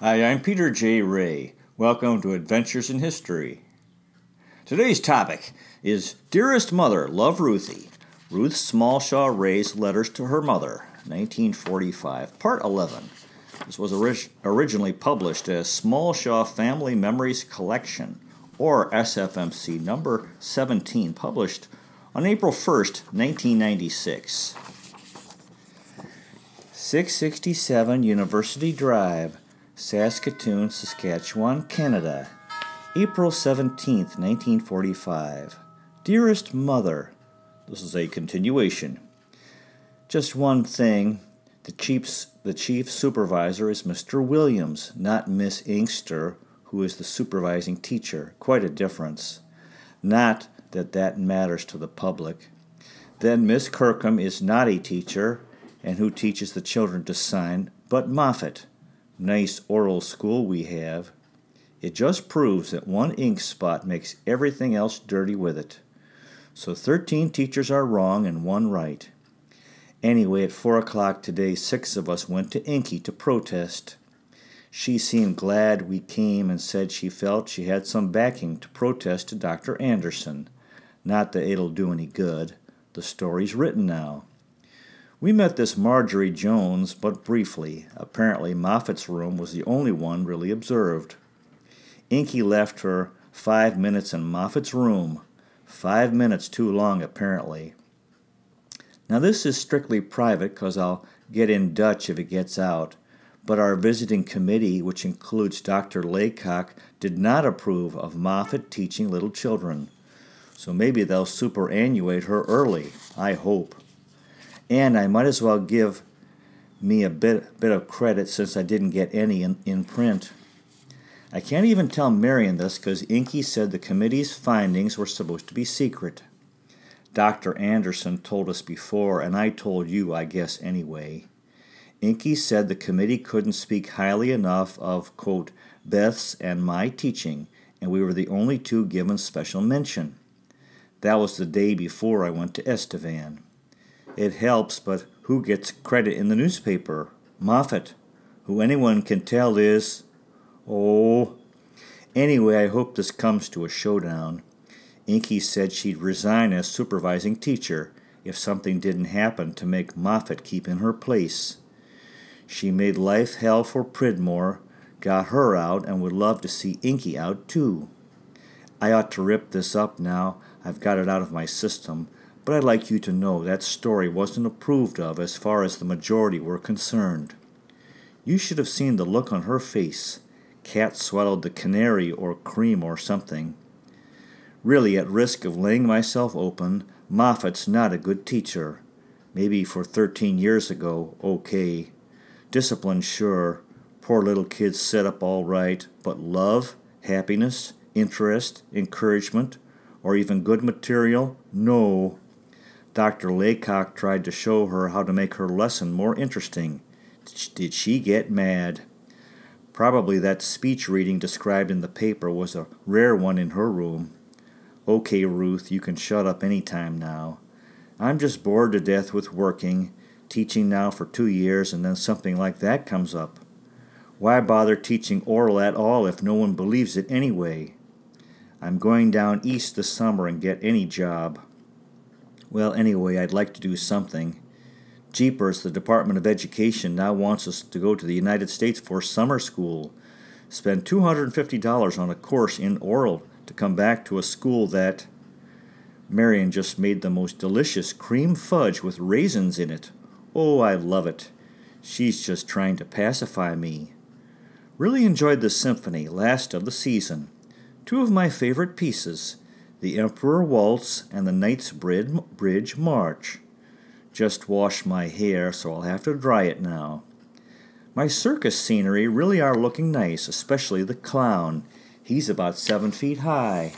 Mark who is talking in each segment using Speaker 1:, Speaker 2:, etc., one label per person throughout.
Speaker 1: Hi, I'm Peter J. Rea. Welcome to Adventures in History. Today's topic is Dearest Mother, Love Ruthie. Ruth Smallshaw Rea's Letters to Her Mother, 1945, Part 11. This was orig- originally published as Smallshaw Family Memories Collection, or SFMC number 17, published on April 1st, 1996. 667 University Drive, Saskatoon, Saskatchewan, Canada. April 17, 1945. Dearest Mother, this is a continuation. Just one thing the chief, the chief supervisor is Mr. Williams, not Miss Inkster, who is the supervising teacher. Quite a difference. Not that that matters to the public. Then Miss Kirkham is not a teacher, and who teaches the children to sign, but Moffat. Nice oral school we have. It just proves that one ink spot makes everything else dirty with it. So 13 teachers are wrong and one right. Anyway, at 4 o'clock today, six of us went to Inky to protest. She seemed glad we came and said she felt she had some backing to protest to Dr. Anderson. Not that it'll do any good. The story's written now. We met this Marjorie Jones but briefly. Apparently, Moffat's room was the only one really observed. Inky left her five minutes in Moffat's room. Five minutes too long, apparently. Now, this is strictly private because I'll get in Dutch if it gets out, but our visiting committee, which includes Dr. Laycock, did not approve of Moffat teaching little children. So maybe they'll superannuate her early, I hope. And I might as well give me a bit, bit of credit since I didn't get any in, in print. I can't even tell Marion this because Inky said the committee's findings were supposed to be secret. Dr. Anderson told us before, and I told you, I guess, anyway. Inky said the committee couldn't speak highly enough of, quote, Beth's and my teaching, and we were the only two given special mention. That was the day before I went to Estevan. It helps, but who gets credit in the newspaper? Moffat, who anyone can tell is. Oh. Anyway, I hope this comes to a showdown. Inky said she'd resign as supervising teacher if something didn't happen to make Moffat keep in her place. She made life hell for Pridmore, got her out, and would love to see Inky out too. I ought to rip this up now. I've got it out of my system, but I'd like you to know that story wasn't approved of as far as the majority were concerned. You should have seen the look on her face. Cat swallowed the canary or cream or something. Really, at risk of laying myself open, Moffat's not a good teacher. Maybe for 13 years ago, okay. Discipline, sure. Poor little kids set up all right, but love, happiness, interest, encouragement, or even good material? No. Dr. Laycock tried to show her how to make her lesson more interesting. Did she get mad? Probably that speech reading described in the paper was a rare one in her room. Okay, Ruth, you can shut up any time now. I'm just bored to death with working, teaching now for two years, and then something like that comes up. Why bother teaching oral at all if no one believes it anyway? I'm going down east this summer and get any job. Well, anyway, I'd like to do something. Jeepers, the Department of Education now wants us to go to the United States for summer school. Spend $250 on a course in oral to come back to a school that. Marion just made the most delicious cream fudge with raisins in it. Oh, I love it. She's just trying to pacify me. Really enjoyed the symphony, last of the season. Two of my favorite pieces The Emperor Waltz and the Knightsbridge March. Just washed my hair, so I'll have to dry it now. My circus scenery really are looking nice, especially the clown. He's about seven feet high.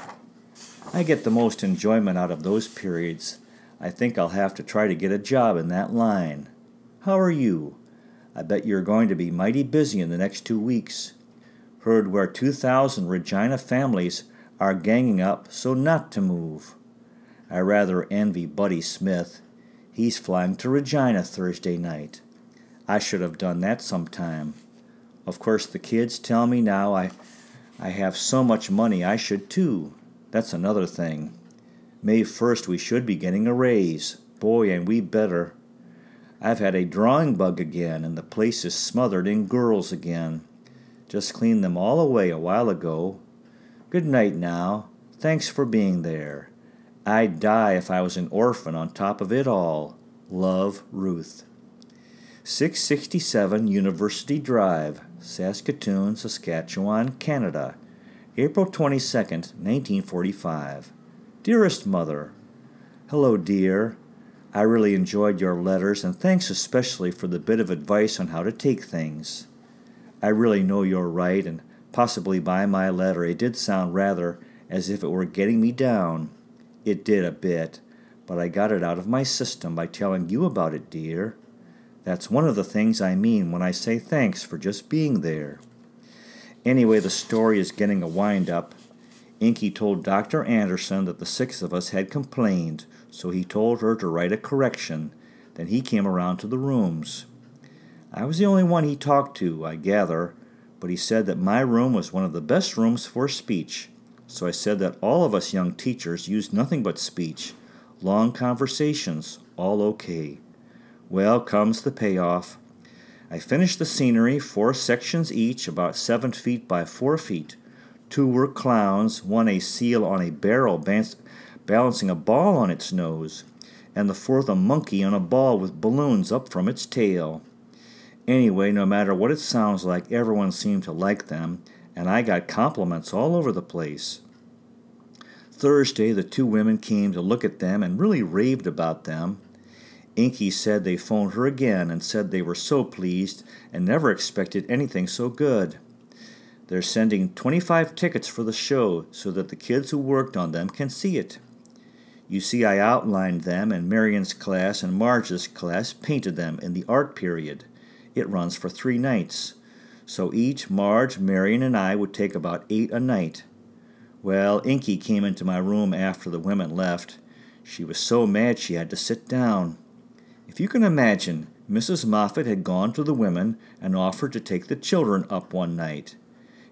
Speaker 1: I get the most enjoyment out of those periods. I think I'll have to try to get a job in that line. How are you? I bet you're going to be mighty busy in the next two weeks. Heard where 2,000 Regina families are ganging up so not to move. I rather envy Buddy Smith. He's flying to Regina Thursday night. I should have done that sometime. Of course, the kids tell me now I, I have so much money I should too. That's another thing. May 1st we should be getting a raise. Boy, and we better. I've had a drawing bug again, and the place is smothered in girls again. Just cleaned them all away a while ago. Good night now. Thanks for being there. I'd die if I was an orphan on top of it all. Love, Ruth. 667 University Drive, Saskatoon, Saskatchewan, Canada, April 22, 1945. Dearest Mother, Hello, dear. I really enjoyed your letters, and thanks especially for the bit of advice on how to take things. I really know you're right, and possibly by my letter it did sound rather as if it were getting me down. It did a bit, but I got it out of my system by telling you about it, dear. That's one of the things I mean when I say thanks for just being there. Anyway, the story is getting a wind up. Inky told Dr. Anderson that the six of us had complained, so he told her to write a correction. Then he came around to the rooms. I was the only one he talked to, I gather, but he said that my room was one of the best rooms for speech. So I said that all of us young teachers used nothing but speech, long conversations, all okay. Well, comes the payoff. I finished the scenery, four sections each, about seven feet by four feet. Two were clowns, one a seal on a barrel balancing a ball on its nose, and the fourth a monkey on a ball with balloons up from its tail. Anyway, no matter what it sounds like, everyone seemed to like them, and I got compliments all over the place. Thursday, the two women came to look at them and really raved about them. Inky said they phoned her again and said they were so pleased and never expected anything so good. They're sending 25 tickets for the show so that the kids who worked on them can see it. You see, I outlined them, and Marion's class and Marge's class painted them in the art period. It runs for three nights. So each, Marge, Marion, and I would take about eight a night. Well, Inky came into my room after the women left. She was so mad she had to sit down. If you can imagine, Mrs. Moffat had gone to the women and offered to take the children up one night.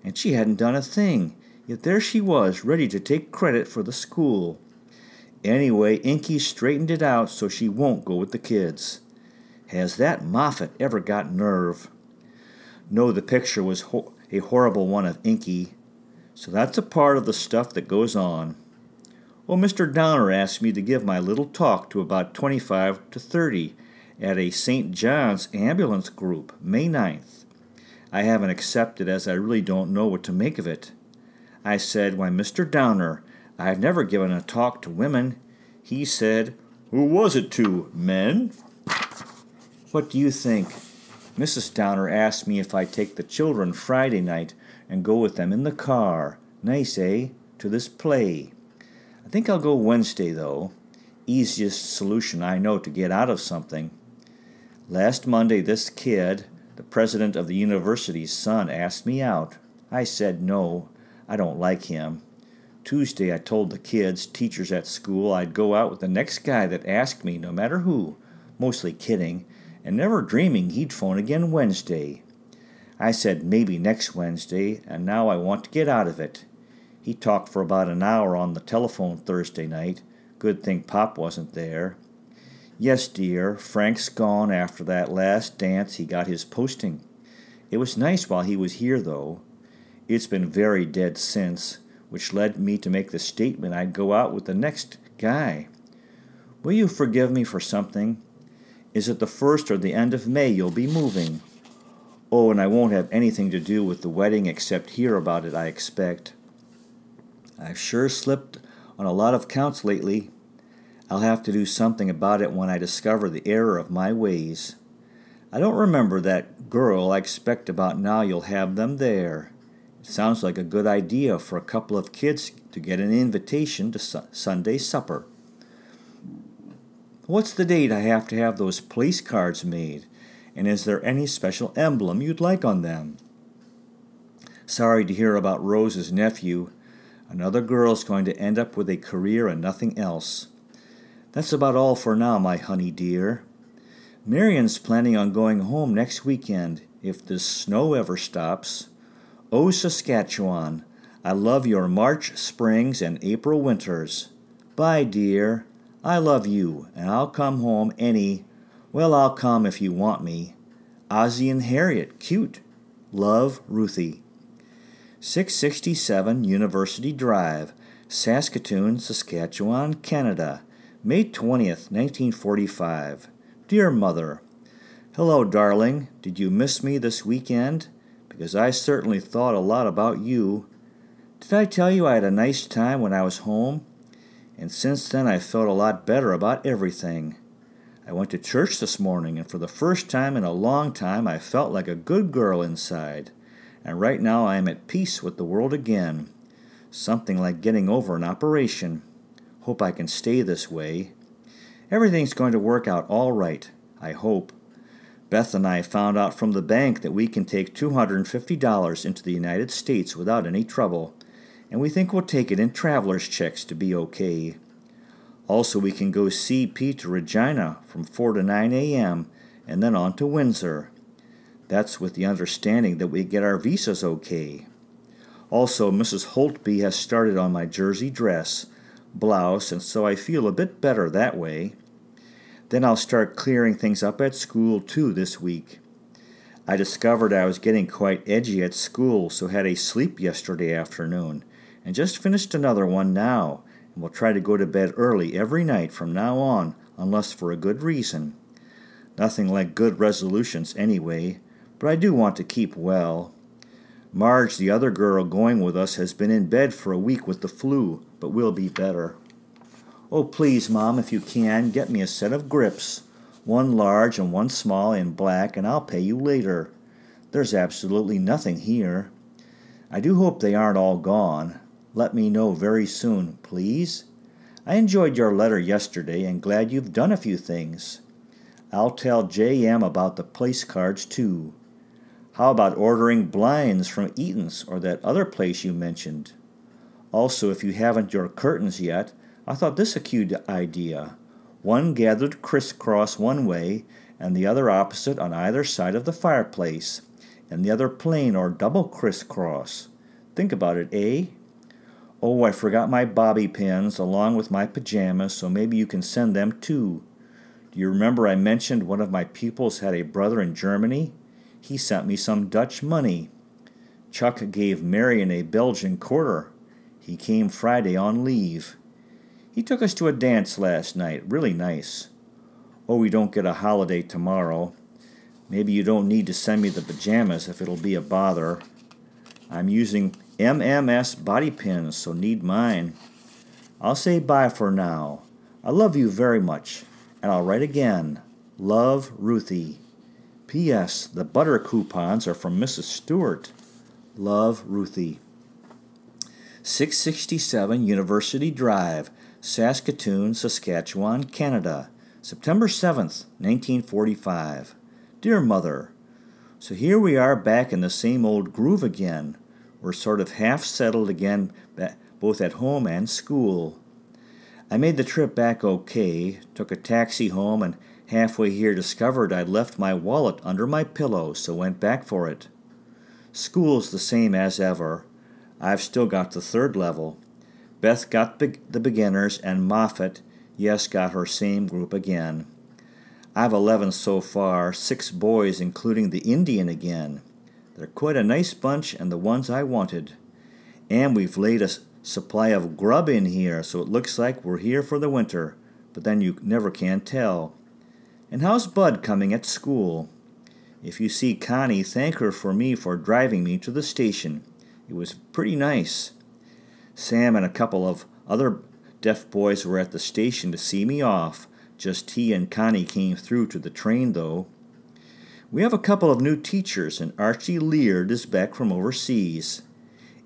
Speaker 1: And she hadn't done a thing, yet there she was, ready to take credit for the school. Anyway, Inky straightened it out so she won't go with the kids. Has that Moffat ever got nerve? No, the picture was ho- a horrible one of Inky. So that's a part of the stuff that goes on. Well, Mr. Downer asked me to give my little talk to about 25 to 30 at a St. John's ambulance group, May 9th. I haven't accepted as I really don't know what to make of it. I said, Why, Mr. Downer, I've never given a talk to women. He said, Who was it to? Men? What do you think? Mrs. Downer asked me if I'd take the children Friday night and go with them in the car. Nice, eh? To this play. I think I'll go Wednesday, though. Easiest solution I know to get out of something. Last Monday, this kid, the president of the university's son, asked me out. I said no. I don't like him. Tuesday, I told the kids, teachers at school, I'd go out with the next guy that asked me, no matter who, mostly kidding, and never dreaming he'd phone again Wednesday. I said maybe next Wednesday, and now I want to get out of it. He talked for about an hour on the telephone Thursday night. Good thing Pop wasn't there. Yes, dear, Frank's gone after that last dance he got his posting. It was nice while he was here, though. It's been very dead since which led me to make the statement I'd go out with the next guy. Will you forgive me for something? Is it the first or the end of May you'll be moving? Oh, and I won't have anything to do with the wedding except hear about it, I expect. I've sure slipped on a lot of counts lately. I'll have to do something about it when I discover the error of my ways. I don't remember that girl. I expect about now you'll have them there. It sounds like a good idea for a couple of kids to get an invitation to su- Sunday supper. What's the date I have to have those place cards made? And is there any special emblem you'd like on them? Sorry to hear about Rose's nephew. Another girl's going to end up with a career and nothing else. That's about all for now, my honey dear. Marion's planning on going home next weekend. if this snow ever stops. Oh, Saskatchewan, I love your March springs and April winters. Bye, dear. I love you, and I'll come home any. Well, I'll come if you want me. Ozzie and Harriet, cute. Love, Ruthie. 667 University Drive, Saskatoon, Saskatchewan, Canada, May 20th, 1945. Dear Mother, Hello, darling. Did you miss me this weekend? Because I certainly thought a lot about you. Did I tell you I had a nice time when I was home? And since then I've felt a lot better about everything. I went to church this morning, and for the first time in a long time I felt like a good girl inside and right now I am at peace with the world again. Something like getting over an operation. Hope I can stay this way. Everything's going to work out all right, I hope. Beth and I found out from the bank that we can take $250 into the United States without any trouble, and we think we'll take it in traveler's checks to be okay. Also, we can go see Pete to Regina from 4 to 9 a.m. and then on to Windsor. That's with the understanding that we get our visas okay. Also, Mrs. Holtby has started on my jersey dress, blouse, and so I feel a bit better that way. Then I'll start clearing things up at school too this week. I discovered I was getting quite edgy at school, so had a sleep yesterday afternoon, and just finished another one now, and will try to go to bed early every night from now on, unless for a good reason. Nothing like good resolutions anyway, but I do want to keep well. Marge, the other girl going with us, has been in bed for a week with the flu, but will be better. Oh, please, Mom, if you can, get me a set of grips, one large and one small in black, and I'll pay you later. There's absolutely nothing here. I do hope they aren't all gone. Let me know very soon, please. I enjoyed your letter yesterday and glad you've done a few things. I'll tell J.M. about the place cards, too. How about ordering blinds from Eaton's or that other place you mentioned? Also, if you haven't your curtains yet, I thought this a cute idea. One gathered crisscross one way and the other opposite on either side of the fireplace, and the other plain or double crisscross. Think about it, eh? Oh, I forgot my bobby pins along with my pajamas, so maybe you can send them too. Do you remember I mentioned one of my pupils had a brother in Germany? he sent me some Dutch money. Chuck gave Marion a Belgian quarter. He came Friday on leave. He took us to a dance last night, really nice. Oh, we don't get a holiday tomorrow. Maybe you don't need to send me the pajamas if it'll be a bother. I'm using MMS body pins, so need mine. I'll say bye for now. I love you very much, and I'll write again. Love, Ruthie. P.S. The butter coupons are from Mrs. Stewart. Love, Ruthie. 667 University Drive, Saskatoon, Saskatchewan, Canada, September 7th, 1945. Dear Mother, So here we are back in the same old groove again. We're sort of half settled again, both at home and school. I made the trip back okay, took a taxi home, and Halfway here, discovered I'd left my wallet under my pillow, so went back for it. School's the same as ever. I've still got the third level. Beth got be- the beginners, and Moffat, yes, got her same group again. I've 11 so far, six boys, including the Indian again. They're quite a nice bunch and the ones I wanted. And we've laid a supply of grub in here, so it looks like we're here for the winter, but then you never can tell. And how's Bud coming at school? If you see Connie, thank her for me for driving me to the station. It was pretty nice. Sam and a couple of other deaf boys were at the station to see me off. Just he and Connie came through to the train, though. We have a couple of new teachers, and Archie Leard is back from overseas.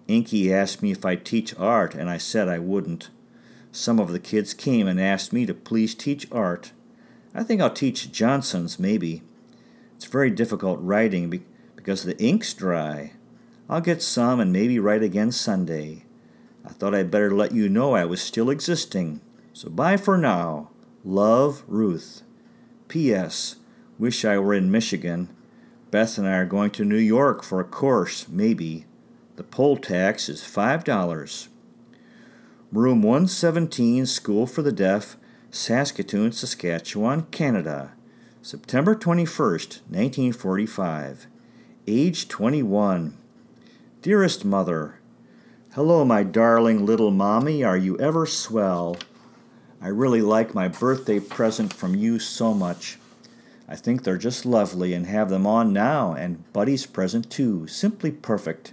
Speaker 1: Inky asked me if I'd teach art, and I said I wouldn't. Some of the kids came and asked me to please teach art. I think I'll teach Johnson's, maybe. It's very difficult writing because the ink's dry. I'll get some and maybe write again Sunday. I thought I'd better let you know I was still existing. So bye for now. Love, Ruth. P.S. Wish I were in Michigan. Beth and I are going to New York for a course, maybe. The poll tax is $5. Room 117, School for the Deaf, Saskatoon, Saskatchewan, Canada. September 21st, 1945. Age 21. Dearest Mother, Hello, my darling little mommy. Are you ever swell? I really like my birthday present from you so much. I think they're just lovely and have them on now, and Buddy's present too. Simply perfect.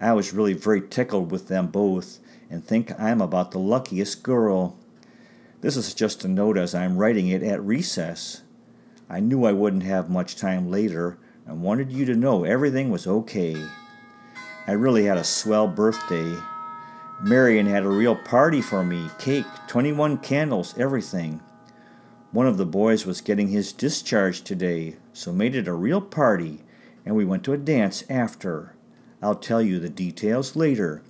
Speaker 1: I was really very tickled with them both and think I'm about the luckiest girl. This is just a note as I'm writing it at recess. I knew I wouldn't have much time later and wanted you to know everything was okay. I really had a swell birthday. Marion had a real party for me cake, 21 candles, everything. One of the boys was getting his discharge today, so made it a real party, and we went to a dance after. I'll tell you the details later.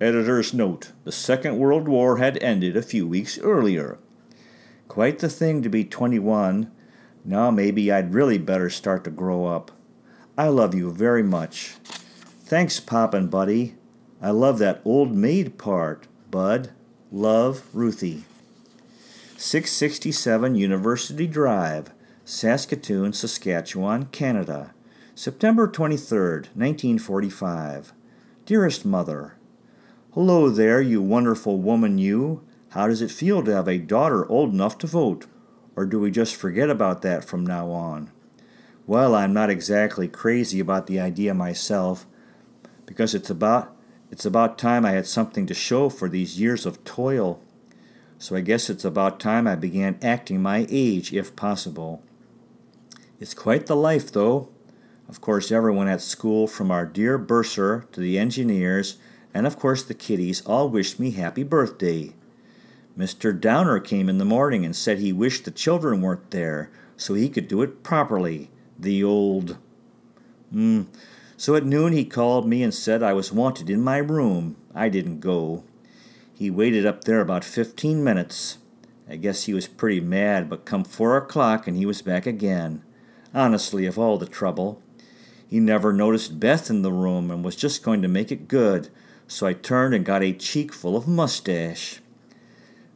Speaker 1: Editor's note The Second World War had ended a few weeks earlier. Quite the thing to be 21. Now maybe I'd really better start to grow up. I love you very much. Thanks, Pop and Buddy. I love that old maid part, Bud. Love, Ruthie. 667 University Drive, Saskatoon, Saskatchewan, Canada. September 23rd, 1945. Dearest Mother, Hello there, you wonderful woman, you. How does it feel to have a daughter old enough to vote? Or do we just forget about that from now on? Well, I'm not exactly crazy about the idea myself, because it's about it's about time I had something to show for these years of toil. So I guess it's about time I began acting my age, if possible. It's quite the life, though. Of course, everyone at school, from our dear bursar to the engineers, and of course the kiddies, all wished me happy birthday. Mr. Downer came in the morning and said he wished the children weren't there so he could do it properly. The old. Mm. So at noon he called me and said I was wanted in my room. I didn't go. He waited up there about fifteen minutes. I guess he was pretty mad, but come four o'clock and he was back again. Honestly, of all the trouble. He never noticed Beth in the room and was just going to make it good, so I turned and got a cheek full of mustache.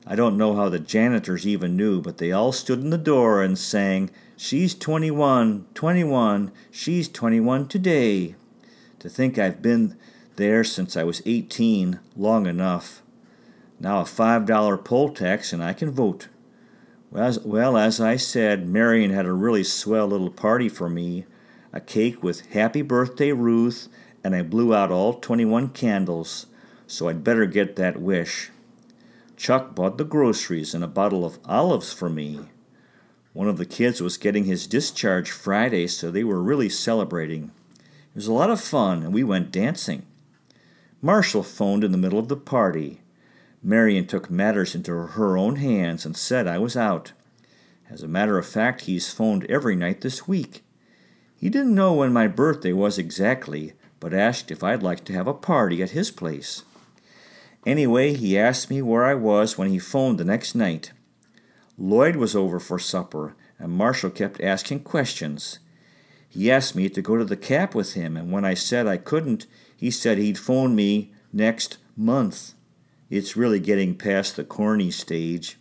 Speaker 1: I don't know how the janitors even knew, but they all stood in the door and sang, She's 21, 21, she's 21 today. To think I've been there since I was 18, long enough. Now a $5 poll tax and I can vote. Well as, well, as I said, Marion had a really swell little party for me. A cake with Happy Birthday Ruth, and I blew out all 21 candles, so I'd better get that wish. Chuck bought the groceries and a bottle of olives for me. One of the kids was getting his discharge Friday, so they were really celebrating. It was a lot of fun, and we went dancing. Marshall phoned in the middle of the party. Marion took matters into her own hands and said I was out. As a matter of fact, he's phoned every night this week. He didn't know when my birthday was exactly, but asked if I'd like to have a party at his place. Anyway, he asked me where I was when he phoned the next night. Lloyd was over for supper, and Marshall kept asking questions. He asked me to go to the cap with him, and when I said I couldn't, he said he'd phone me next month. It's really getting past the corny stage.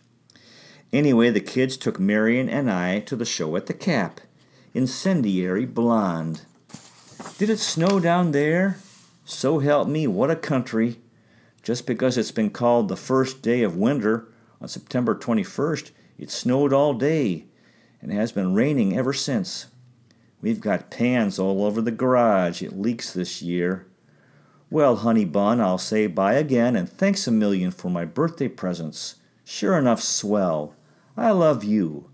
Speaker 1: Anyway, the kids took Marion and I to the show at the cap. Incendiary Blonde. Did it snow down there? So help me, what a country. Just because it's been called the first day of winter on September 21st, it snowed all day and has been raining ever since. We've got pans all over the garage. It leaks this year. Well, honey bun, I'll say bye again and thanks a million for my birthday presents. Sure enough, swell. I love you.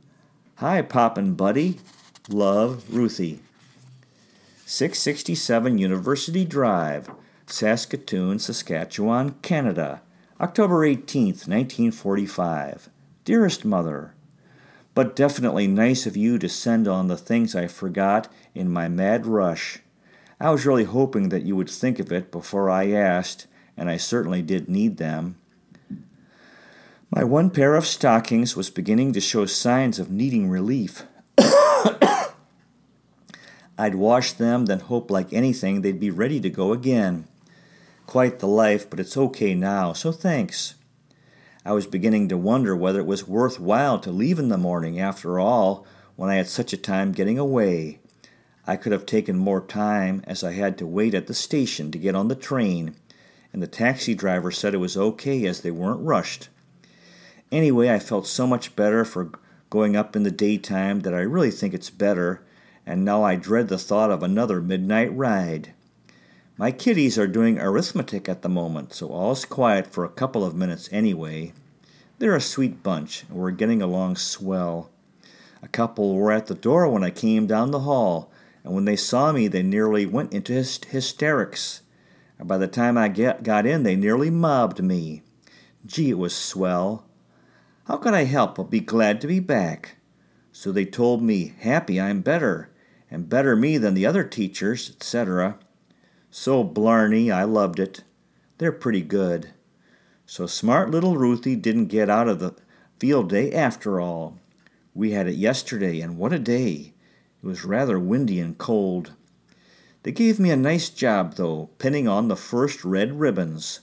Speaker 1: Hi, Poppin' Buddy. Love, Ruthie. 667 University Drive, Saskatoon, Saskatchewan, Canada, October 18th, 1945. Dearest Mother, but definitely nice of you to send on the things I forgot in my mad rush. I was really hoping that you would think of it before I asked, and I certainly did need them. My one pair of stockings was beginning to show signs of needing relief. I'd wash them, then hope like anything they'd be ready to go again. Quite the life, but it's okay now, so thanks. I was beginning to wonder whether it was worth while to leave in the morning after all when I had such a time getting away. I could have taken more time as I had to wait at the station to get on the train, and the taxi driver said it was okay as they weren't rushed. Anyway, I felt so much better for going up in the daytime that I really think it's better, and now I dread the thought of another midnight ride. My kiddies are doing arithmetic at the moment, so all's quiet for a couple of minutes anyway. They're a sweet bunch, and we're getting along swell. A couple were at the door when I came down the hall, and when they saw me, they nearly went into hysterics. And by the time I get, got in, they nearly mobbed me. Gee, it was swell. How could I help but be glad to be back? So they told me, happy I'm better, and better me than the other teachers, etc. So blarney, I loved it. They're pretty good. So smart little Ruthie didn't get out of the field day after all. We had it yesterday, and what a day! It was rather windy and cold. They gave me a nice job, though, pinning on the first red ribbons.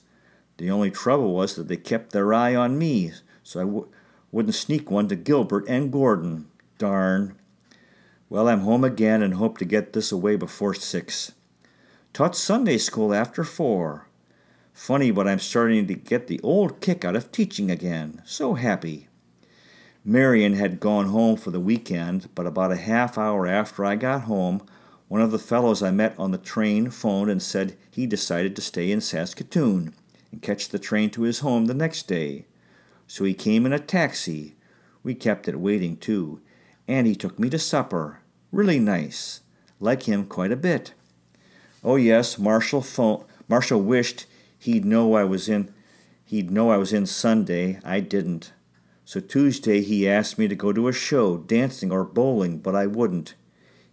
Speaker 1: The only trouble was that they kept their eye on me, so I w- wouldn't sneak one to Gilbert and Gordon. Darn. Well, I'm home again and hope to get this away before six. Taught Sunday school after four. Funny, but I'm starting to get the old kick out of teaching again. So happy. Marion had gone home for the weekend, but about a half hour after I got home, one of the fellows I met on the train phoned and said he decided to stay in Saskatoon and catch the train to his home the next day. So he came in a taxi. We kept it waiting, too, and he took me to supper. Really nice. Like him quite a bit. Oh yes, Marshall phone, Marshall wished he'd know I was in he'd know I was in Sunday. I didn't. So Tuesday he asked me to go to a show, dancing or bowling, but I wouldn't.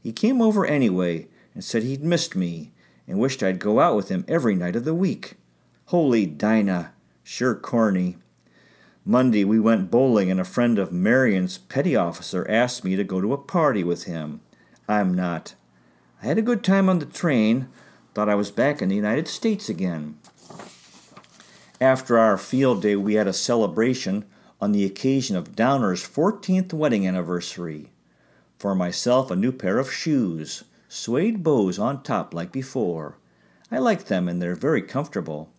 Speaker 1: He came over anyway and said he'd missed me and wished I'd go out with him every night of the week. Holy Dinah, sure corny. Monday we went bowling and a friend of Marion's petty officer asked me to go to a party with him. I'm not. I had a good time on the train, thought I was back in the United States again. After our field day, we had a celebration on the occasion of Downer's 14th wedding anniversary. For myself, a new pair of shoes, suede bows on top like before. I like them and they're very comfortable.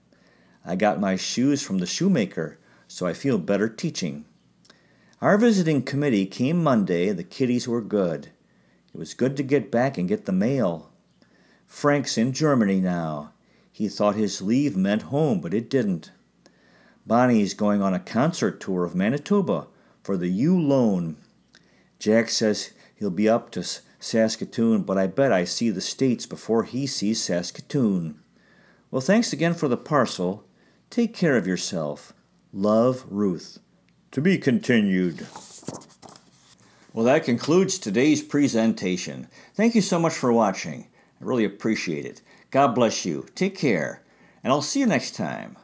Speaker 1: I got my shoes from the shoemaker, so I feel better teaching. Our visiting committee came Monday. The kiddies were good. It was good to get back and get the mail. Frank's in Germany now. He thought his leave meant home, but it didn't. Bonnie's going on a concert tour of Manitoba for the U Loan. Jack says he'll be up to Saskatoon, but I bet I see the States before he sees Saskatoon. Well, thanks again for the parcel. Take care of yourself. Love, Ruth. To be continued. Well, that concludes today's presentation. Thank you so much for watching. I really appreciate it. God bless you. Take care, and I'll see you next time.